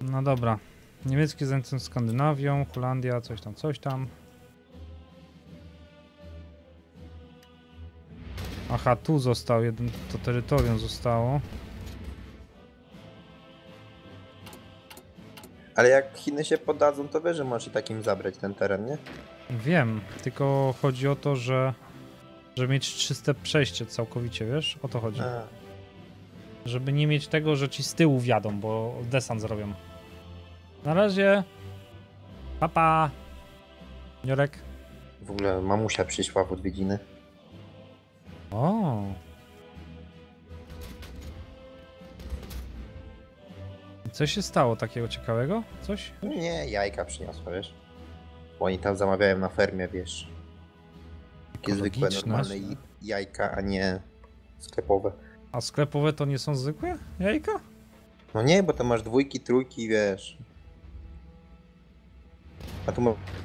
No dobra. Niemiecki z Skandynawią, Holandia, coś tam, coś tam. Aha, tu został jeden, to terytorium zostało. Ale jak Chiny się poddadzą, to wiesz, że możesz i takim zabrać ten teren, nie? Wiem, tylko chodzi o to, że żeby mieć czyste przejście całkowicie, wiesz? O to chodzi. A, Żeby nie mieć tego, że ci z tyłu wjadą, bo desant zrobią. Na razie. Papa. Jorek. w ogóle mamusia przyszła w odwiedziny. O. Co się stało takiego ciekawego? Coś? Nie, jajka przyniosła, wiesz? Bo oni tam zamawiają na fermie, wiesz. Takie zwykłe, normalne jajka, a nie sklepowe. A sklepowe to nie są zwykłe jajka? No nie, bo to masz dwójki, trójki, wiesz. A tu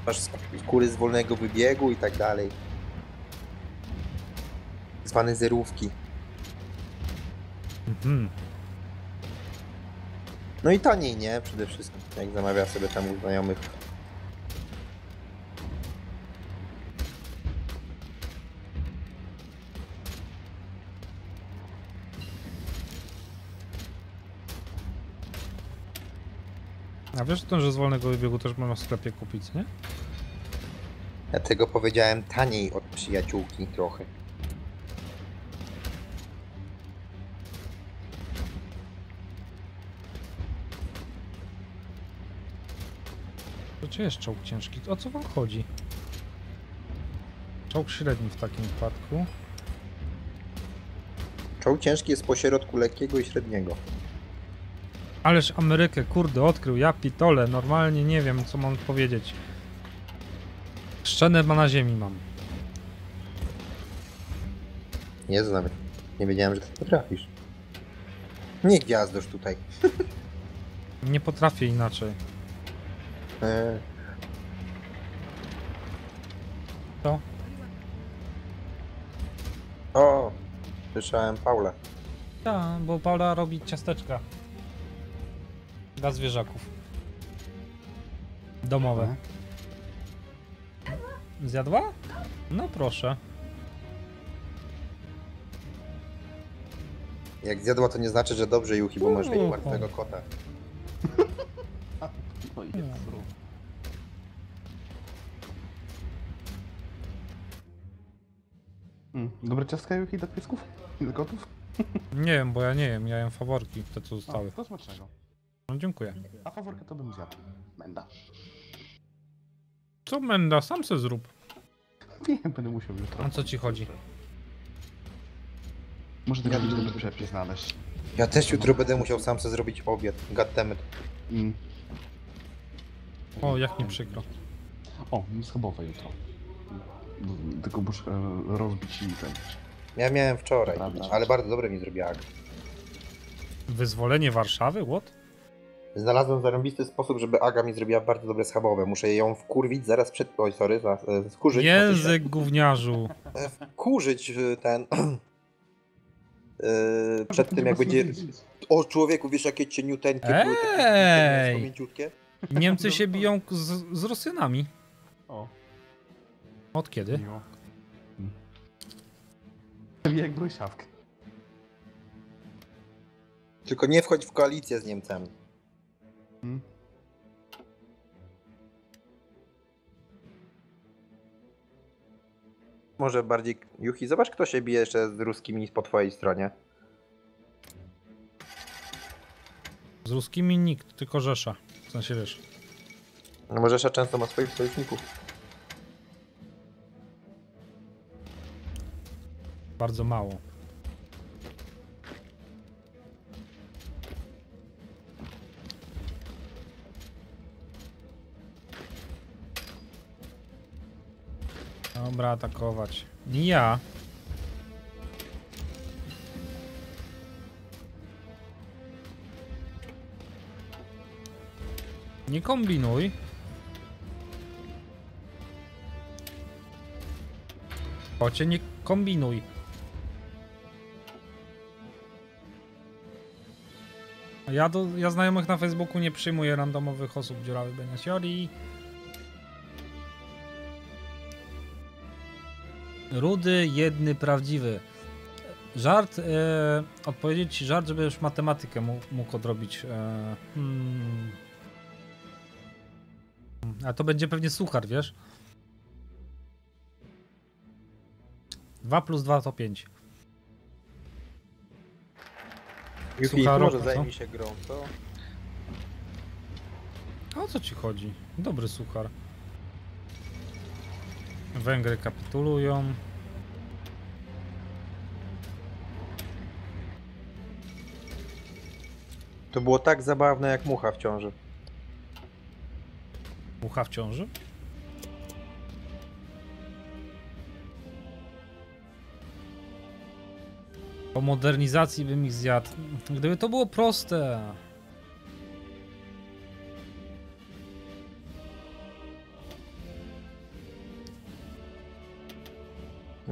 masz sk- skóry z wolnego wybiegu i tak dalej. Zwane zerówki. Mhm. No i taniej, nie? Przede wszystkim, jak zamawia sobie tam u znajomych. A wiesz o tym, że z wolnego wybiegu też można w sklepie kupić, nie? Ja tego powiedziałem taniej od przyjaciółki trochę. To czy jest czołg ciężki? O co wam chodzi? Czołg średni w takim wypadku. Czołg ciężki jest pośrodku lekkiego i średniego. Ależ Amerykę, kurde, odkrył. Ja pitole, normalnie nie wiem, co mam powiedzieć. Szczenę ma na ziemi mam. Jezu, nawet nie wiedziałem, że ty potrafisz. Nie gwiazdosz tutaj. Nie potrafię inaczej. Eee, To? o, słyszałem Paula. Tak, bo Paula robi ciasteczka. Dla zwierzaków. Domowe. Zjadła? No proszę. Jak zjadła, to nie znaczy, że dobrze, Juchi, bo masz Uuu. martwego kota. I jest Mm, dobre ciastka Juki dla piesków? I dla kotów? Nie wiem, bo ja nie wiem, ja jem faworki, te co zostały. O, to smacznego. No dziękuję. A faworkę to bym zjadł. Menda. Co Menda, sam se zrób. Nie, będę musiał jutro. O co ci chodzi? Może tylko jakiś dobry przepis znaleźć. Ja też jutro będę musiał sam sobie zrobić obiad. Goddammit. Mm. O, jak mi przykro. O, schabowe jutro. Tylko muszę e, rozbić i ten. Ja miałem wczoraj, Prawda. ale bardzo dobre mi zrobiła. Wyzwolenie Warszawy? What? Znalazłem zarąbisty sposób, żeby Aga mi zrobiła bardzo dobre schabowe. Muszę ją wkurwić zaraz przed... Oj, sorry, za, e, skurzyć. Język gówniarzu. E, Wkurzyć e, ten... e, przed tym jak będzie... O człowieku, wiesz jakie cieniuteńkie były takie Ej! mięciutkie? Niemcy się biją z, z Rosjanami. O, Od kiedy? miło. Jak brąsiawkę. Tylko nie wchodź w koalicję z Niemcami. Mm. Może bardziej... Juchi, zobacz kto się bije jeszcze z ruskimi po twojej stronie. Z ruskimi nikt, tylko Rzesza. W sensie wiesz. No może jeszcze często ma swoich sojuszników. Bardzo mało. Atakować. Ja. Nie kombinuj. Chocie, nie kombinuj. Ja, do, ja znajomych na Facebooku nie przyjmuję randomowych osób dziurawy Benesiori. Rudy, jedny prawdziwy. Żart, e, odpowiedzieć ci żart, żeby już matematykę mógł, odrobić. E, hmm. A to będzie pewnie suchar, wiesz? 2 plus 2 to 5. Yuki, Sucha może zajmij się grą, co? A o co ci chodzi? Dobry suchar. Węgry kapitulują. To było tak zabawne jak mucha w ciąży. Mucha w ciąży? Po modernizacji bym ich zjadł. Gdyby to było proste.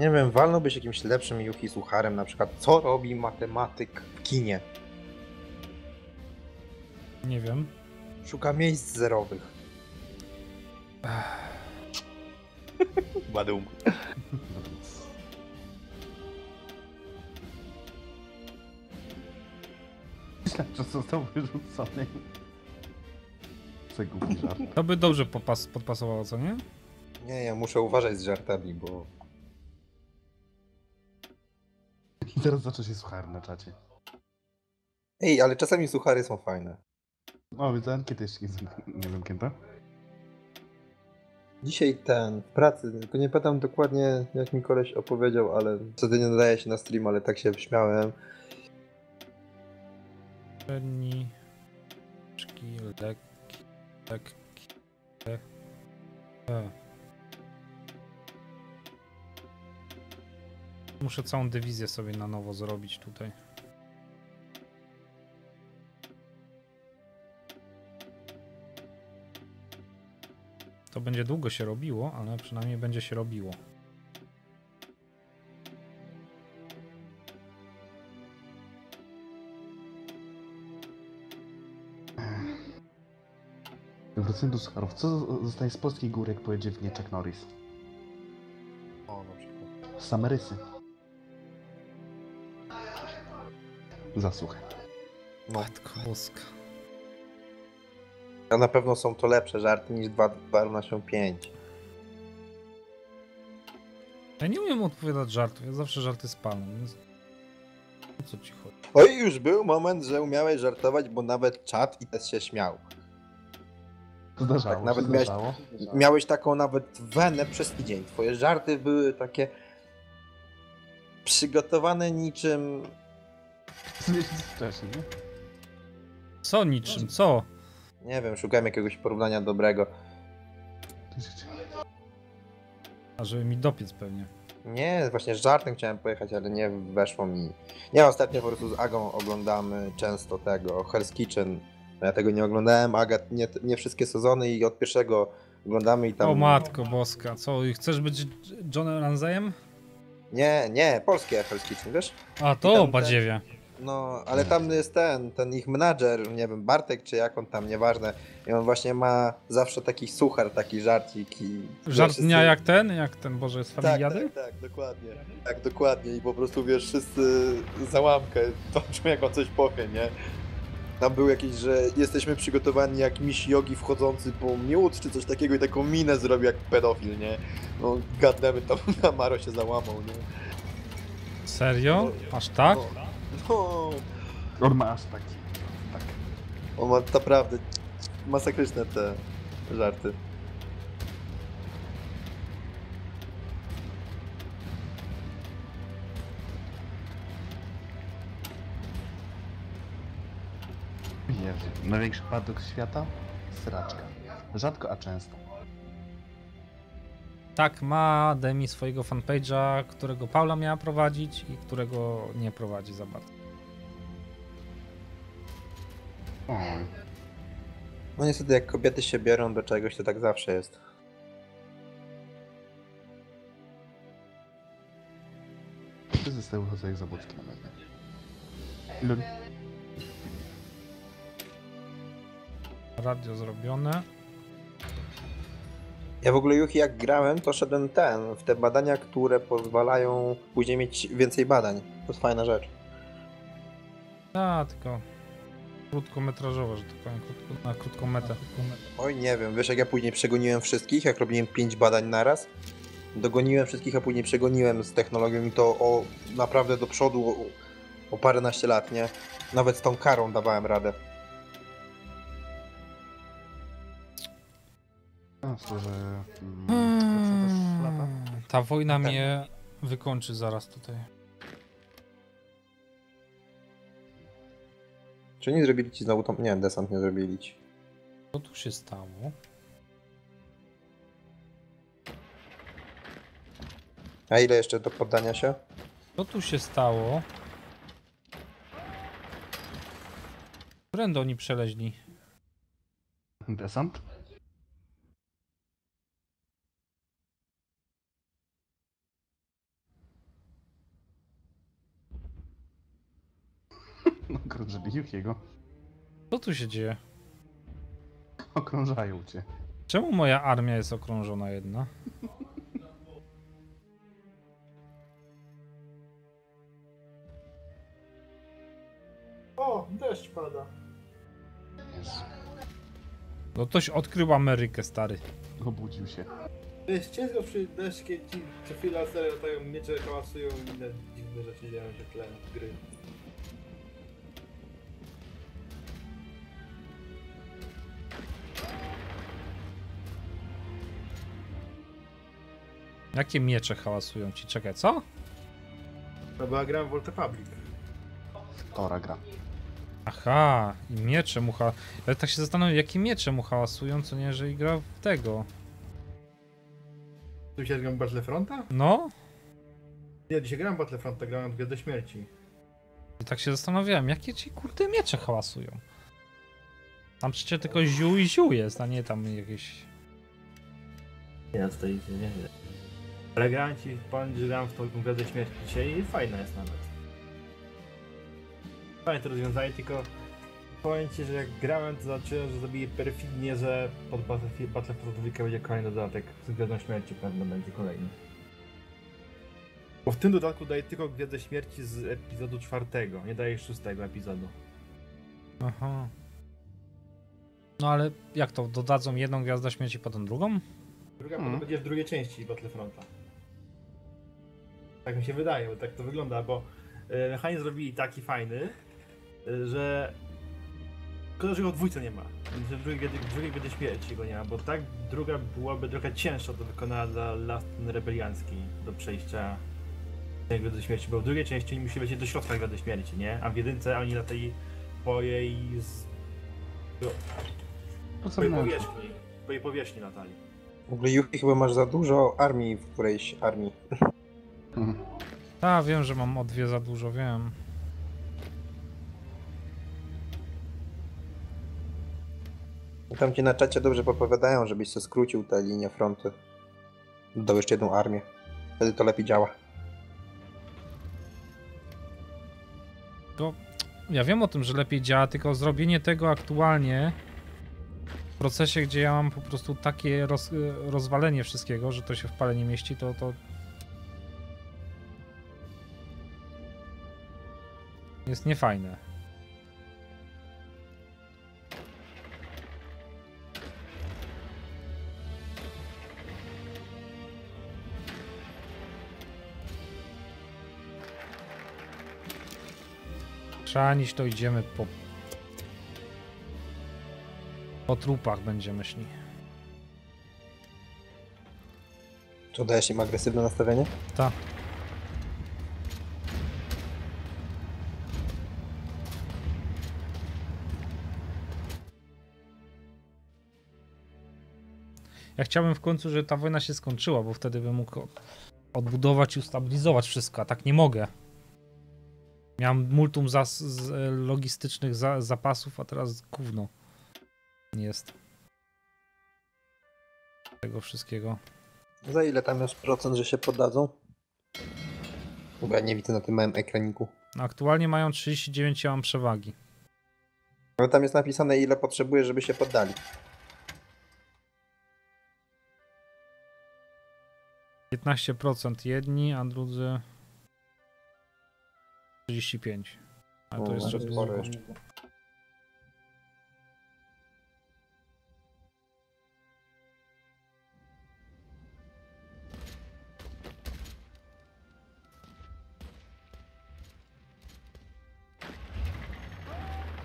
Nie wiem, walnąłbyś jakimś lepszym Yuki Sucharem, na przykład co robi matematyk w kinie? Nie wiem. Szuka miejsc zerowych. Badum. Że został wyrzucony. Żart. To by dobrze popas podpasowało, co nie? Nie, ja muszę uważać z żartami, bo... teraz zaczął się suchar na czacie. Ej, ale czasami suchary są fajne. O, widzę ankietę jeszcze nie, zam- nie zamknięta. Dzisiaj ten, w pracy, tylko nie pamiętam dokładnie jak mi koleś opowiedział, ale wtedy nie nadaje się na stream, ale tak się śmiałem. Średni. Szki, lekki. Lekki. E. Muszę całą dywizję sobie na nowo zrobić tutaj. To będzie długo się robiło, ale przynajmniej będzie się robiło. Wracając do sucharów. Co z- zostanie z polskich gór, jak pojedzie w nie Chuck Norris? O, na przykład. Samerysy. Zasłuchę. No, Matko boska. a na pewno są to lepsze żarty niż 2 2 na się 5. Ja nie umiem odpowiadać żartów, ja zawsze żarty spalam, więc... O co ci chodzi? Oj, już był moment, że umiałeś żartować, bo nawet czat i też się śmiał. Zdarzało Tak, nawet miałeś-. Miałeś taką nawet wenę przez tydzień. Twoje żarty były takie przygotowane niczym... Nie? Co niczym, co? Nie wiem, szukałem jakiegoś porównania dobrego. A żeby mi dopiec pewnie. Nie, właśnie z żartem chciałem pojechać, ale nie weszło mi. Nie, ostatnio po prostu z Agą oglądamy często tego Hell's Kitchen. No Ja tego nie oglądałem, Aga nie, nie wszystkie sezony i od pierwszego oglądamy i tam... O matko boska, co? i Chcesz być Johnem Ramseyem? Nie, nie, polskie Hell's Kitchen, wiesz? A to badziewie. No, ale tam jest ten, ten ich menadżer, nie wiem, Bartek czy jak on tam, nieważne. I on właśnie ma zawsze taki suchar, taki żarcik i... Żart wszyscy- dnia jak ten? Jak ten, Boże, Tak, familiady? tak, tak, dokładnie. Tak, dokładnie. I po prostu wiesz, wszyscy załamkę toczą jak on coś powie, nie? Tam był jakiś, że jesteśmy przygotowani jak miś jogi wchodzący po miód, czy coś takiego i taką minę zrobił jak pedofil, nie? No, gadnemy tam, Maro się załamał, nie? Serio? Aż tak? No, no, On ma aż taki. Tak. on ma naprawdę masakryczne te żarty. Jezu. Największy paradoks świata? Sraczka. Rzadko, a często. Tak, ma Demi swojego fanpage'a, którego Paula miała prowadzić i którego nie prowadzi za bardzo. Oj. No niestety jak kobiety się biorą do czegoś, to tak zawsze jest. Wszyscy z tego chodzą jak zabójki na. Lul. Radio zrobione. Ja w ogóle Juchi jak grałem, to szedłem ten, w te badania, które pozwalają później mieć więcej badań. To jest fajna rzecz. A, tylko krótkometrażowo, że tak powiem, krótko, na krótką metę. Oj, nie wiem, wiesz jak ja później przegoniłem wszystkich, jak robiłem 5 badań naraz? Dogoniłem wszystkich, a później przegoniłem z technologią i to o naprawdę do przodu o, o paręnaście lat, nie? Nawet z tą karą dawałem radę. Że mm, lata. Ta wojna mnie wykończy zaraz tutaj. Czy nie zrobili ci znowu tą... Nie, desant nie zrobili ci. Co tu się stało? A ile jeszcze do poddania się? Co tu się stało? Którędy oni przeleźli? Desant? Okrążyli Jukiego. Co tu się dzieje? Okrążają cię. Czemu moja armia jest okrążona jedna? O, deszcz pada. Jezu. No ktoś odkrył Amerykę, stary. Obudził się. To jest ciężko przy deszczu, ci co chwila serio latają, miecze hałasują i inne dziwne rzeczy dzieją się w tle gry. Jakie miecze hałasują ci? Czekaj, co? No bo ja grałem w Volt Public. Tora gra. Aha, i miecze mu ha... Ale tak się zastanawiam, jakie miecze mu hałasują, co nie, jeżeli gra w tego. Tu się grałem w Battlefronta? No? Nie, dzisiaj grałem w Battlefronta, grałem w Gwiazdę Śmierci. I tak się zastanawiałem, jakie ci kurde miecze hałasują. Tam przecież tylko ziół i ziół jest, a nie tam jakieś... Nie, no tutaj nie wiem. Ale grałem ci, powiem, że grałem w tą Gwiazdę Śmierci dzisiaj i fajna jest nawet. Fajne to rozwiązanie, tylko powiem ci, że jak grałem, to zobaczyłem, że zrobili perfidnie, że pod Battlefield Battlefield 2 będzie kolejny dodatek z Gwiazdą Śmierci, pewno będzie kolejny. Bo w tym dodatku daje tylko Gwiazdę Śmierci z epizodu czwartego, nie daje szóstego epizodu. Aha. No ale jak to, dodadzą jedną gwiazdę śmierci, potem drugą? Druga Hmm. będzie w drugiej części Battlefronta. Tak mi się wydaje, bo tak to wygląda, bo e, mechanizm zrobili taki fajny, e, że szkoda, że go w dwójce nie ma. Że w drugiej, w drugiej będzie śmierci go nie ma, bo tak druga byłaby trochę cięższa do wykonania dla Last Rebeliancki do przejścia tej Gwiazdy Śmierci, bo w drugiej części musi lecieć do środka Gwiazdy Śmierci, nie? A w jedynce oni latali po jej z... Po co po jej powierzchni. Po jej powierzchni latali. W ogóle Juchi chyba masz za dużo armii w którejś armii. Mhm. Tak, wiem, że mam o dwie za dużo, wiem. Tam ci na czacie dobrze podpowiadają, żebyś sobie skrócił tę linię frontu. Dodał jeszcze jedną armię. Wtedy to lepiej działa. To ja wiem o tym, że lepiej działa, tylko zrobienie tego aktualnie w procesie, gdzie ja mam po prostu takie roz, rozwalenie wszystkiego, że to się w pale nie mieści, to, to jest niefajne. Trzanić to idziemy po po trupach będziemy szli. Czy dajesz im agresywne nastawienie? Ta. Ja chciałbym w końcu, żeby ta wojna się skończyła, bo wtedy bym mógł odbudować i ustabilizować wszystko, a tak nie mogę. Miałem multum zas- z, logistycznych za- zapasów, a teraz gówno jest. Tego wszystkiego. Za ile tam jest procent, że się poddadzą? Ja nie widzę na tym małym ekraniku. No, Aktualnie mają 39, ja mam przewagi. No tam jest napisane ile potrzebuje, żeby się poddali. 15% jedni, a drudzy 35. A to O, jeszcze ale sporo. sporo jeszcze.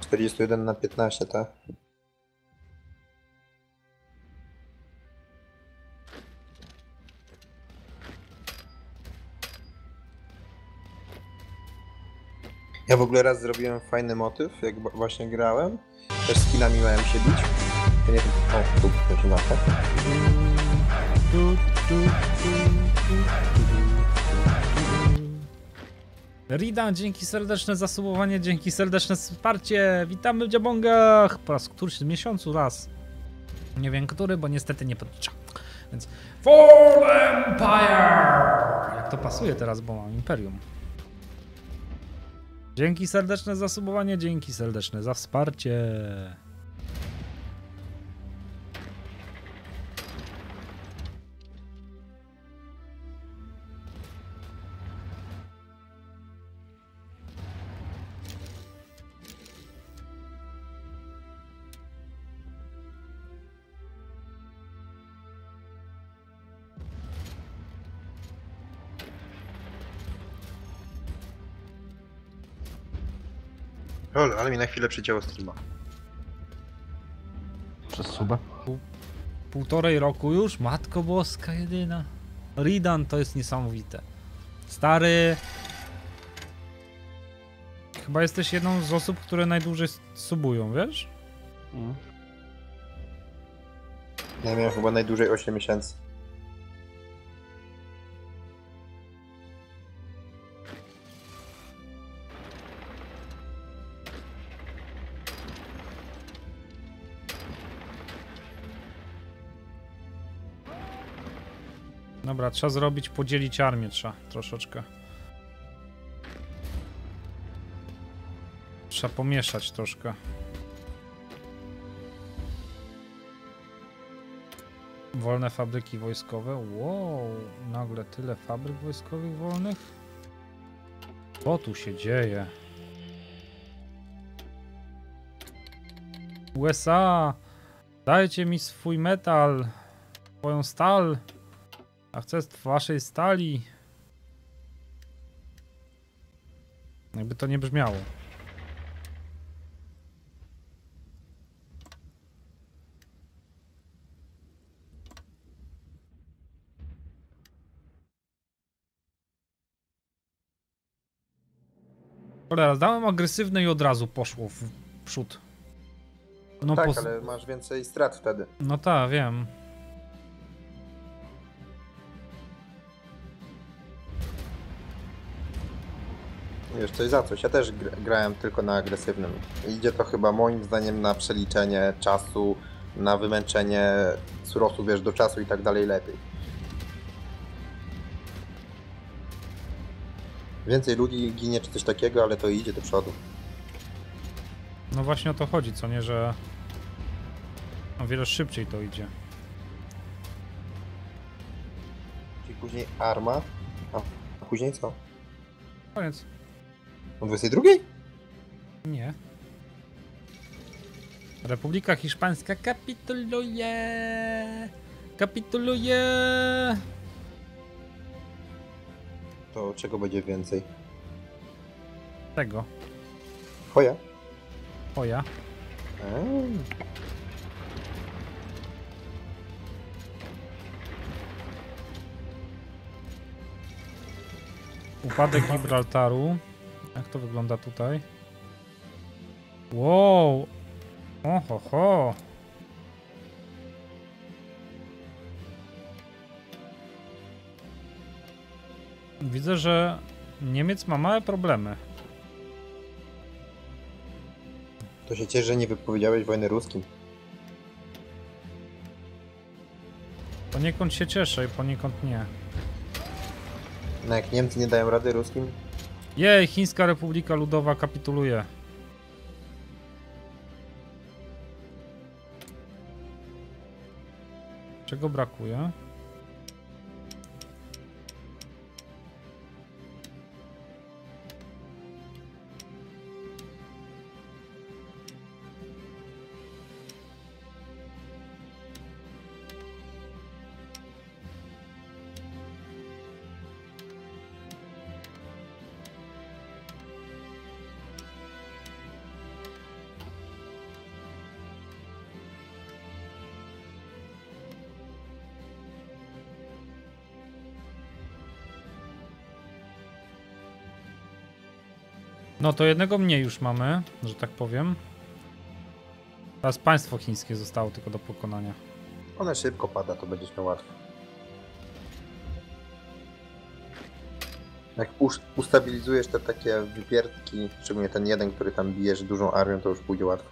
Czterdzieści jeden na piętnaście, tak? Ja w ogóle raz zrobiłem fajny motyw, jak właśnie grałem. Też z kinami miałem się bić. To nie o, tu będzie mapę. Rida, dzięki serdeczne zasubowanie, dzięki serdeczne wsparcie. Witamy w Dziabongach. Po raz któryś w miesiącu raz. Nie wiem który, bo niestety nie podlicza. Więc Fall Empire! Jak to pasuje teraz, bo mam Imperium. Dzięki serdeczne zasubowanie, dzięki serdeczne za wsparcie. Lol, ale mi na chwilę przycięło streama. Przez subę? Półtorej roku już? Matko Boska jedyna. Ridan to jest niesamowite. Stary. Chyba jesteś jedną z osób, które najdłużej subują, wiesz? Mm. Ja miałem chyba najdłużej 8 miesięcy. Dobra, trzeba zrobić, podzielić armię trzeba troszeczkę. Trzeba pomieszać troszkę. Wolne fabryki wojskowe. Wow, nagle tyle fabryk wojskowych wolnych. Co tu się dzieje? USA, dajcie mi swój metal, swoją stal. A chcę z waszej stali. Jakby to nie brzmiało. Cholera, dałem agresywne i od razu poszło w przód. No, tak, pos- ale masz więcej strat wtedy. no tak, wiem. Wiesz, coś za coś. Ja też gr grałem tylko na agresywnym. Idzie to chyba moim zdaniem na przeliczenie czasu, na wymęczenie surowców, wiesz, do czasu i tak dalej lepiej. Więcej ludzi ginie czy coś takiego, ale to idzie do przodu. No właśnie o to chodzi, co nie, że o wiele szybciej to idzie. Czyli później arma. A później co? Koniec. O 22? Nie. Republika Hiszpańska kapituluje. Kapituluje. To czego będzie więcej? Tego. Choja? Oja. Eee. Upadek Gibraltaru. Jak to wygląda tutaj? Wow. Oho, ho. Widzę, że Niemiec ma małe problemy. To się cieszę, że nie wypowiedziałeś wojny ruskim. Poniekąd się cieszę i poniekąd nie. No jak Niemcy nie dają rady ruskim, jej, Chińska Republika Ludowa kapituluje. Czego brakuje? No to jednego mniej już mamy, że tak powiem. Teraz państwo chińskie zostało tylko do pokonania. One szybko pada, to będziesz miał łatwo. Jak us- ustabilizujesz te takie wypierdki, szczególnie ten jeden, który tam bijesz dużą armią, to już pójdzie łatwo.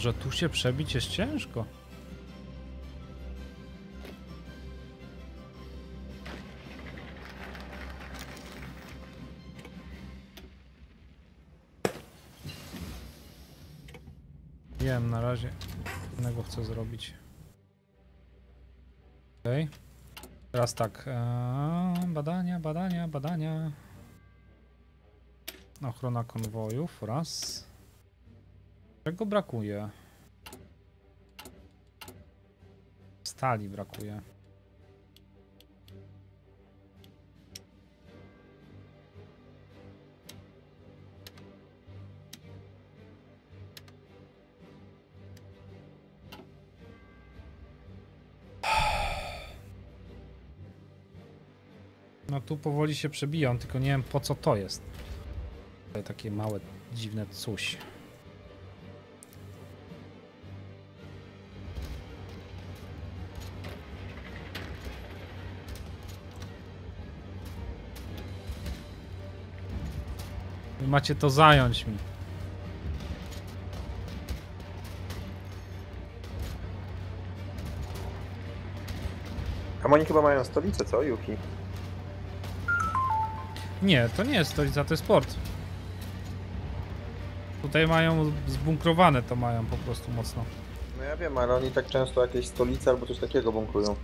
Boże, tu się przebić jest ciężko. Wiem, na razie innego chcę zrobić. Okej. Teraz tak. eee, badania, badania, badania. Ochrona konwojów, raz. Czego brakuje? Stali brakuje. No tu powoli się przebijam, tylko nie wiem po co to jest. Takie małe, dziwne coś. Macie to zająć mi. A oni chyba mają stolicę, co, Yuki? Nie, to nie jest stolica, to jest port. Tutaj mają zbunkrowane, to mają po prostu mocno. No ja wiem, ale oni tak często jakieś stolice albo coś takiego bunkrują.